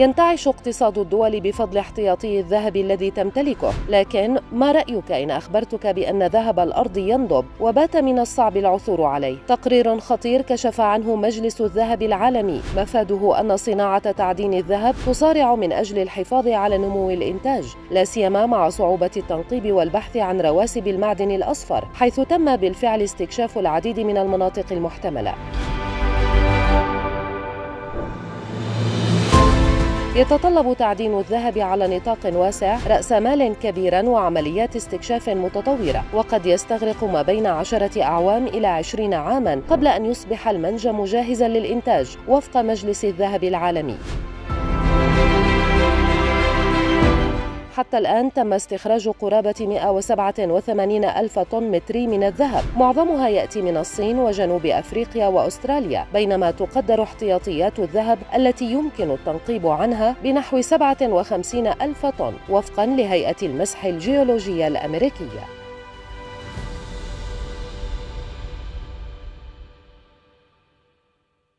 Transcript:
ينتعش اقتصاد الدول بفضل احتياطي الذهب الذي تمتلكه. لكن ما رأيك إن أخبرتك بأن ذهب الأرض ينضب وبات من الصعب العثور عليه؟ تقرير خطير كشف عنه مجلس الذهب العالمي. مفاده أن صناعة تعدين الذهب تصارع من أجل الحفاظ على نمو الإنتاج لا سيما مع صعوبة التنقيب والبحث عن رواسب المعدن الأصفر حيث تم بالفعل استكشاف العديد من المناطق المحتملة. يتطلب تعدين الذهب على نطاق واسع رأس مال كبيرا وعمليات استكشاف متطورة وقد يستغرق ما بين عشرة أعوام إلى عشرين عاما قبل أن يصبح المنجم جاهزا للإنتاج وفق مجلس الذهب العالمي. حتى الآن تم استخراج قرابة 187 ألف طن متري من الذهب. معظمها يأتي من الصين وجنوب أفريقيا وأستراليا بينما تقدر احتياطيات الذهب التي يمكن التنقيب عنها بنحو 57 ألف طن وفقا لهيئة المسح الجيولوجية الأمريكية.